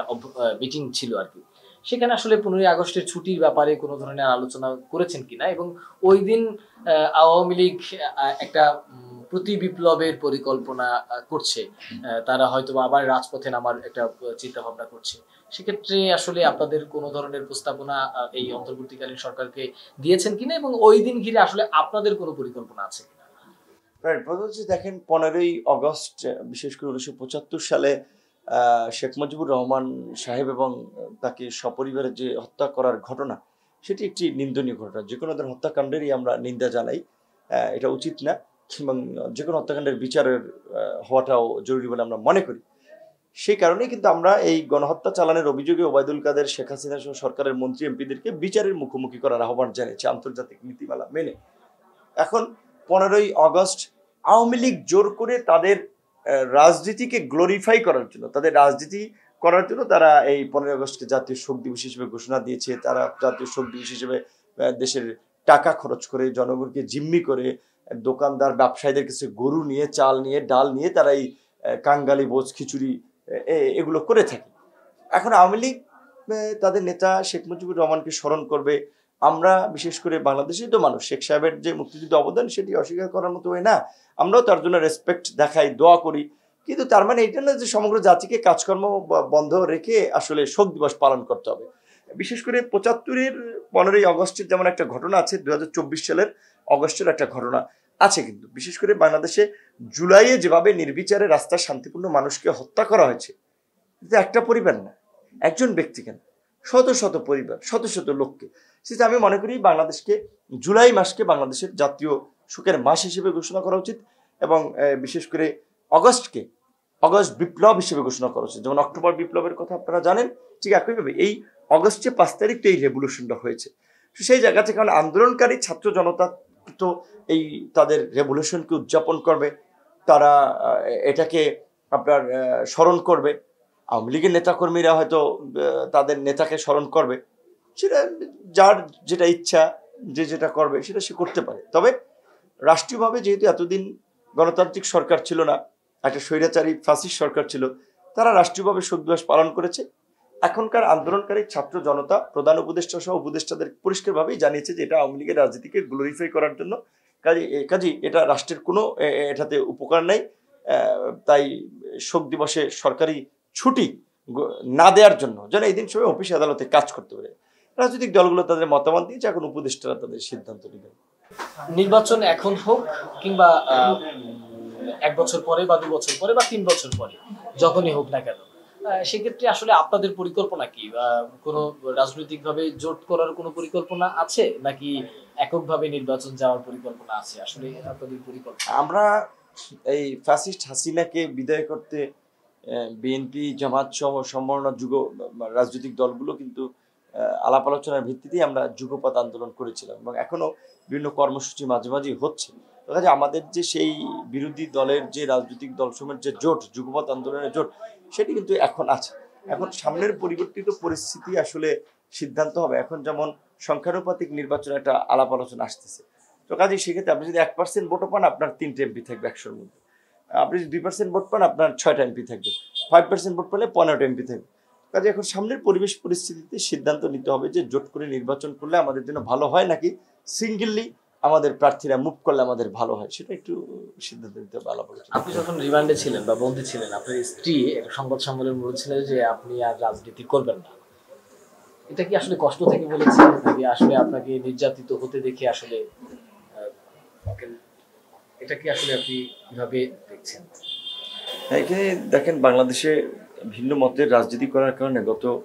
মিটিং ছিল আর কি সেখানে আসলে পনেরোই আগস্টের ছুটির ব্যাপারে কোনো ধরনের আলোচনা করেছেন কিনা এবং ওই দিন আওয়ামী লীগ একটা প্রতি বিপ্লবের পরিকল্পনা করছে। তারা হয়তো আবার রাজপথে নামার একটা চিন্তা ভাবনা করছে। সেক্ষেত্রে আসলে আপনাদের কোনো ধরনের প্রস্তাবনা এই অন্তর্বর্তীকালীন সরকারকে দিয়েছেন কিনা এবং ওই দিন ঘিরে আসলে আপনাদের কোনো পরিকল্পনা আছে কিনা? প্রথম দেখেন, পনেরোই অগস্ট বিশেষ করে উনিশশো পঁচাত্তর সালে শেখ মুজিবুর রহমান সাহেব এবং তাকে সপরিবারে যে হত্যা করার ঘটনা, সেটি একটি নিন্দনীয় ঘটনা। যে কোনো ধরনের হত্যাকাণ্ডেরই আমরা নিন্দা জানাই। এটা উচিত না। এবং যে কোনো হত্যাকাণ্ডের বিচারের হওয়াটাও জরুরি বলে আমরা মনে করি। সেই কারণেই কিন্তু আমরা এই গণহত্যা চালানোর অভিযোগে ওবায়দুল কাদের, শেখ হাসিনা সহ সরকারের মন্ত্রী এমপিদেরকে বিচারের মুখোমুখি করার আহ্বান জানিয়েছে আন্তর্জাতিক নীতিমালা মেনে। এখন পনেরোই অগস্ট আওয়ামী লীগ জোর করে তাদের রাজনীতিকে গ্লোরিফাই করার জন্য, তাদের রাজনীতি করার জন্য তারা এই পনেরোই আগস্টকে জাতীয় শোক দিবস হিসেবে ঘোষণা দিয়েছে। তারা জাতীয় শোক দিবস হিসেবে দেশের টাকা খরচ করে জনগণকে জিম্মি করে দোকানদার, ব্যবসায়ীদের কাছে গরু নিয়ে, চাল নিয়ে, ডাল নিয়ে তারা এই কাঙ্গালি বোঝ খিচুড়ি এগুলো করে থাকে। এখন আওয়ামী লীগ তাদের নেতা শেখ মুজিবুর রহমানকে স্মরণ করবে। আমরা, বিশেষ করে বাংলাদেশেই তো মানুষ, শেখ সাহেবের যে মুক্তিযুদ্ধ অবদান, সেটি অস্বীকার করার মতো হয় না। আমরাও তার জন্য রেসপেক্ট দেখাই, দোয়া করি। কিন্তু তার মানে এটা না যে সমগ্র জাতিকে কাজকর্ম বন্ধ রেখে আসলে শোক দিবস পালন করতে হবে। বিশেষ করে পঁচাত্তরের পনেরোই অগস্টের যেমন একটা ঘটনা আছে দু হাজার চব্বিশ সালের অগস্টের একটা ঘটনা আছে কিন্তু। বিশেষ করে বাংলাদেশে জুলাইয়ে যেভাবে নির্বিচারে রাস্তার শান্তিপূর্ণ মানুষকে হত্যা করা হয়েছে একটা পরিবার না, একজন ব্যক্তিকে না শত শত পরিবার, শত শত লোককে। সেটা আমি মনে করি বাংলাদেশকে, জুলাই মাসকে বাংলাদেশের জাতীয় শোকের মাস হিসেবে ঘোষণা করা উচিত এবং বিশেষ করে অগস্টকে, অগস্ট বিপ্লব হিসেবে ঘোষণা করা উচিত। যেমন অক্টোবর বিপ্লবের কথা আপনারা জানেন, ঠিক একইভাবে এই অগস্টে পাঁচ তারিখ তো এই রেভলিউশনটা হয়েছে। সেই জায়গা থেকে কারণ আন্দোলনকারী ছাত্র জনতা তো এই তাদের রেভলিউশনকে উদযাপন করবে, তারা এটাকে আপনার স্মরণ করবে। আওয়ামী লীগের নেতাকর্মীরা হয়তো তাদের নেতাকে স্মরণ করবে। সেটা যার যেটা ইচ্ছা, যে যেটা করবে, সেটা সে করতে পারে। তবে রাষ্ট্রীয়ভাবে যেহেতু এতদিন গণতান্ত্রিক সরকার ছিল না, একটা স্বৈরাচারী ফাসিস্ট সরকার ছিল, তারা রাষ্ট্রীয়ভাবে শোক দিবস পালন করেছে। এখনকার আন্দোলনকারী ছাত্র জনতা, প্রধান উপদেষ্টা সহ উপদেষ্টাদের পরিষ্কারভাবেই জানিয়েছে যে এটা আওয়ামী লীগের রাজনীতিকে গ্লোরিফাই করার জন্য। কাজে কাজে এটা রাষ্ট্রের কোনো এটাতে উপকার নাই। তাই শোক দিবসে সরকারি ছুটি না দেওয়ার জন্য যেন এই দিন সবাই অফিস আদালতে কাজ করতে পারে। রাজনৈতিক দলগুলো তাদের মতামত দিয়েছে এখন উপদেষ্টারা তাদের সিদ্ধান্ত নেবেন। নির্বাচন এখন হোক কিংবা এক বছর পরে বা দু বছর পরে বা তিন বছর পরে যখনই হোক না কেন। সেক্ষেত্রে আসলে আপনাদের পরিকল্পনা কি? কোনো রাজনৈতিকভাবে জোট করার কোনো পরিকল্পনা আছে? নাকি এককভাবে নির্বাচন যাওয়ার পরিকল্পনা আছে? আসলে আপনাদের পরিকল্পনা। আমরা এই ফ্যাসিস্ট হাসিনাকে বিদায় করতে বিএনপি জামাত সহ সম্ভাবনা যুগ রাজনৈতিক দলগুলো কিন্তু আলাপ আলোচনার ভিত্তিতেই আমরা যুগপৎ আন্দোলন করেছিলাম এবং এখনও বিভিন্ন কর্মসূচি মাঝে মাঝেই হচ্ছে। কাজে আমাদের যে সেই বিরোধী দলের যে রাজনৈতিক দলসমূহের যে জোট, যুগপৎ আন্দোলনের জোট, সেটি কিন্তু এখন আছে। এখন সামনের পরিবর্তিত পরিস্থিতি আসলে সিদ্ধান্ত হবে। এখন যেমন সংখ্যানুপাতিক নির্বাচনে একটা আলাপ আলোচনা আসতেছে। তো কাজে সেক্ষেত্রে আপনি যদি এক পার্সেন্ট ভোটও পান, আপনার তিনটে এমপি থাকবে একশোর মধ্যে। আপনি যদি দুই পার্সেন্ট ভোট পান আপনার ছয়টা এমপি থাকবে। ফাইভ পার্সেন্ট ভোট পেলে পনেরোটা এমপি থাকবে। কাজে এখন সামনের পরিবেশ পরিস্থিতিতে সিদ্ধান্ত নিতে হবে যে জোট করে নির্বাচন করলে আমাদের জন্য ভালো হয় নাকি সিঙ্গেললি আমাদের প্রার্থীরা মুভ করলে আমাদের ভালো হয়? সেটা একটু সিদ্ধান্ত নিতে হবে আলাপ আলোচনা আপনি যখন রিমান্ডে ছিলেন বা বন্দী ছিলেন আপনার স্ত্রী একটা সংবাদ সম্মেলন বলেছিলেন যে আপনি আর রাজনীতি করবেন না। এটা কি আসলে কষ্ট থেকে বলেছেন? নাকি আসলে আপনাকে নির্যাতিত হতে দেখে আসলে এটা কি আসলে আপনি কীভাবে দেখছেন? এখানে দেখেন, বাংলাদেশে ভিন্ন মতের রাজনীতি করার কারণে গত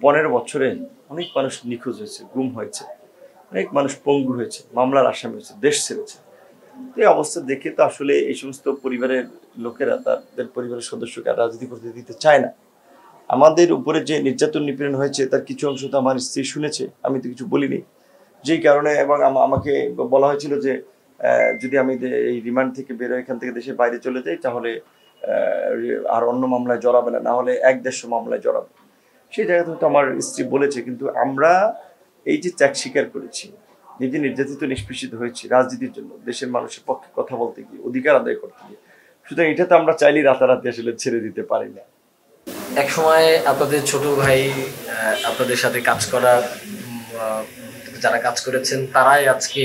পনেরো বছরে অনেক মানুষ নিখোঁজ হয়েছে, গুম হয়েছে। অনেক মানুষ পঙ্গু হয়েছে, মামলার আসামি হয়েছে, দেশ ছেড়েছে। এই অবস্থা দেখে তো আসলে এই সমস্ত পরিবারের লোকেরা, তাদের পরিবারের সদস্যকে রাজনীতি করতে দিতে চায় না। আমাদের উপরে যে নির্যাতন নিপীড়ন হয়েছে, তার কিছু অংশ তো আমার স্ত্রী শুনেছে, আমি তো কিছু বলিনি। যেই কারণে এবং আমা- আমাকে বলা হয়েছিল যে যদি আমি এই রিমান্ড থেকে বেরোয় এখান থেকে দেশের বাইরে চলে যাই তাহলে আর অন্য মামলায় জড়াবে না না হলে এক দেড়শো মামলায় জড়াবে। সেই জায়গা থেকে আমার স্ত্রী বলেছে কিন্তু আমরা এই যে ত্যাগ স্বীকার করেছি নিজে নির্যাতিত নিষ্পেষিত হয়েছি রাজনীতির জন্য দেশের মানুষের পক্ষে কথা বলতে গিয়ে অধিকার আদায় করতে গিয়ে সুতরাং এটা তো আমরা চাইলেই রাতারাতি আসলে ছেড়ে দিতে পারি না। এক সময় আপনাদের ছোট ভাই আপনাদের সাথে কাজ করা উম, আহ, যারা কাজ করেছেন, তারাই আজকে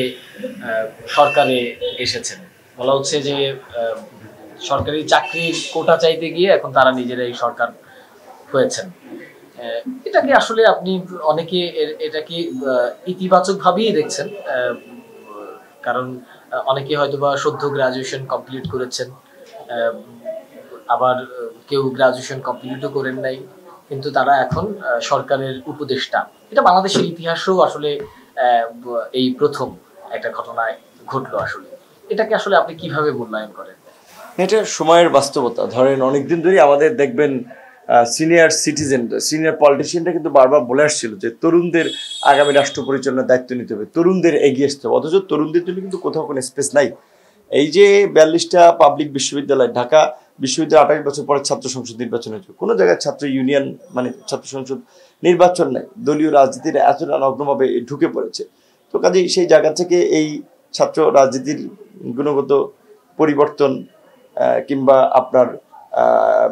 সরকারে এসেছেন। বলা হচ্ছে যে সরকারি চাকরির কোটা চাইতে গিয়ে এখন তারা নিজেরাই সরকার হয়েছেন। এটাকে আসলে আপনি অনেকে এটাকে ইতিবাচক ভাবেই দেখছেন? কারণ অনেকে হয়তো বা সদ্য গ্রাজুয়েশন কমপ্লিট করেছেন আবার কেউ গ্রাজুয়েশন কমপ্লিটও করেন নাই, কিন্তু তারা এখন সরকারের উপদেষ্টা। এটা বাংলাদেশের ইতিহাসেও আসলে এই প্রথম একটা ঘটনায় ঘটলো আসলে। এটাকে আসলে আপনি কীভাবে মূল্যায়ন করেন? এটা সময়ের বাস্তবতা। ধরেন অনেকদিন ধরেই আমাদের দেখবেন সিনিয়র সিটিজেন সিনিয়র পলিটিশিয়ানরা কিন্তু বারবার বলে আসছিল যে তরুণদের আগামী রাষ্ট্র পরিচালনার দায়িত্ব নিতে হবে, তরুণদের এগিয়ে আসতে হবে। অথচ তরুণদের জন্য কিন্তু কোথাও কোনো স্পেস নাই। এই যে বিয়াল্লিশটা পাবলিক বিশ্ববিদ্যালয়, ঢাকা বিশ্ববিদ্যালয় আঠাশ বছর পরে ছাত্র সংসদ নির্বাচন হয়েছে। কোনো জায়গায় ছাত্র ইউনিয়ন মানে ছাত্র সংসদ নির্বাচন নাই। দলীয় রাজনীতির এতটা নগ্নভাবে ঢুকে পড়েছে। তো কাজেই সেই জায়গা থেকে এই ছাত্র রাজনীতির গুণগত পরিবর্তন কিংবা আপনার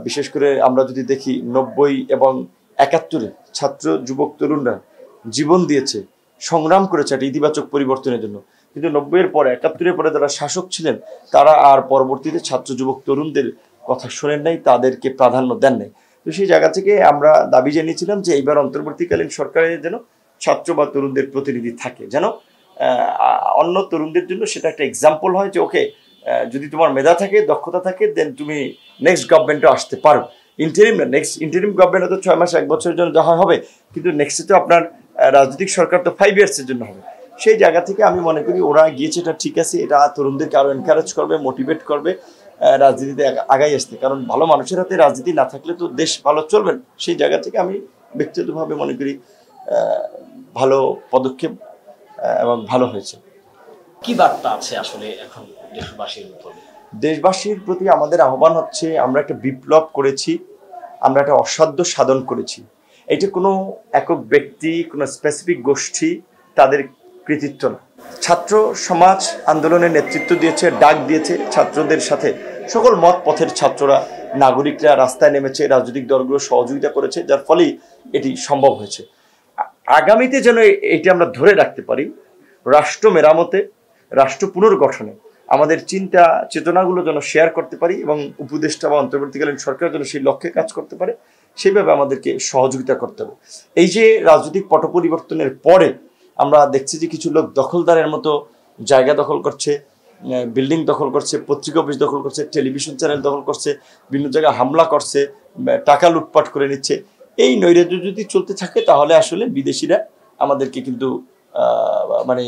বিশেষ করে আমরা যদি দেখি নব্বই এবং একাত্তরে ছাত্র, যুবক, তরুণরা জীবন দিয়েছে, সংগ্রাম করেছে একটা ইতিবাচক পরিবর্তনের জন্য। কিন্তু নব্বইয়ের পরে, একাত্তরের পরে যারা শাসক ছিলেন, তারা আর পরবর্তীতে ছাত্র, যুবক, তরুণদের কথা শোনেন নাই, তাদেরকে প্রাধান্য দেন নাই। তো সেই জায়গা থেকে আমরা দাবি জানিয়েছিলাম যে এইবার অন্তর্বর্তীকালীন সরকারের যেন ছাত্র বা তরুণদের প্রতিনিধি থাকে, যেন অন্য তরুণদের জন্য সেটা একটা এক্সাম্পল হয় যে ওকে যদি তোমার মেধা থাকে, দক্ষতা থাকে দেন তুমি নেক্সট গভর্নমেন্টও আসতে পারো। ইন্টারিম না নেক্সট ইন্টারিম গভর্নমেন্ট তো ছয় মাস, এক বছরের জন্য যা হবে, কিন্তু নেক্সটে তো আপনার রাজনৈতিক সরকার তো ফাইভ ইয়ার্সের জন্য হবে। সেই জায়গা থেকে আমি মনে করি ওরা গিয়েছে, এটা ঠিক আছে, এটা তরুণদেরকে আরও এনকারেজ করবে মোটিভেট করবে। রাজনীতিতে আগাই আসতে কারণ ভালো মানুষের হাতে রাজনীতি না থাকলে তো দেশ ভালো চলবে না। সেই জায়গা থেকে আমি ব্যক্তিগতভাবে মনে করি ভালো পদক্ষেপ এবং ভালো হয়েছে। কি বার্তা আছে আসলে এখন দেশবাসীর উপর? দেশবাসীর প্রতি আমাদের আহ্বান হচ্ছে আমরা একটা বিপ্লব করেছি আমরা একটা অসাধ্য সাধন করেছি। এটা কোনো একক ব্যক্তি কোনো স্পেসিফিক গোষ্ঠী তাদের কৃতিত্ব না। ছাত্র সমাজ আন্দোলনের নেতৃত্ব দিয়েছে, ডাক দিয়েছে ছাত্রদের সাথে। সকল মত পথের ছাত্ররা, নাগরিকরা রাস্তায় নেমেছে, রাজনৈতিক দলগুলো সহযোগিতা করেছে, যার ফলেই এটি সম্ভব হয়েছে। আগামীতে যেন এটি আমরা ধরে রাখতে পারি, রাষ্ট্র মেরামতে, রাষ্ট্র পুনর্গঠনে আমাদের চিন্তা চেতনাগুলো যেন শেয়ার করতে পারি এবং উপদেষ্টা বা অন্তর্বর্তীকালীন সরকার যেন সেই লক্ষ্যে কাজ করতে পারে, সেইভাবে আমাদেরকে সহযোগিতা করতে হবে। এই যে রাজনৈতিক পট পরিবর্তনের পরে আমরা দেখছি যে কিছু লোক দখলদারের মতো জায়গা দখল করছে বিল্ডিং দখল করছে, পত্রিকা অফিস দখল করছে, টেলিভিশন চ্যানেল দখল করছে, বিভিন্ন জায়গায় হামলা করছে টাকা লুটপাট করে নিচ্ছে। এই নৈরাজ্য যদি চলতে থাকে, তাহলে আসলে বিদেশিরা আমাদেরকে কিন্তু মানে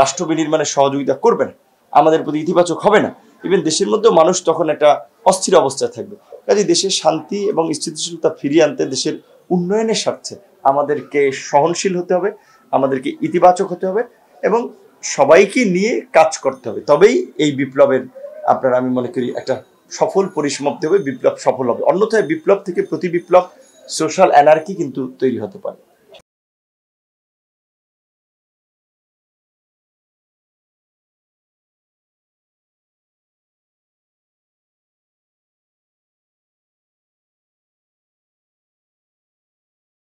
রাষ্ট্র বিনির্মাণে সহযোগিতা করবে না। আমাদের প্রতি ইতিবাচক হবে না। ইভেন দেশের মধ্যেও মানুষ তখন একটা অস্থির অবস্থায় থাকবে। কাজে দেশের শান্তি এবং স্থিতিশীলতা ফিরিয়ে আনতে দেশের উন্নয়নের স্বার্থে আমাদেরকে সহনশীল হতে হবে। আমাদেরকে ইতিবাচক হতে হবে এবং সবাইকে নিয়ে কাজ করতে হবে। তবেই এই বিপ্লবের আপনার আমি মনে করি একটা সফল পরিসমাপ্তি হবে, বিপ্লব সফল হবে। অন্যথায় বিপ্লব থেকে প্রতি বিপ্লব সোশ্যাল অ্যানার্কি কিন্তু তৈরি হতে পারে।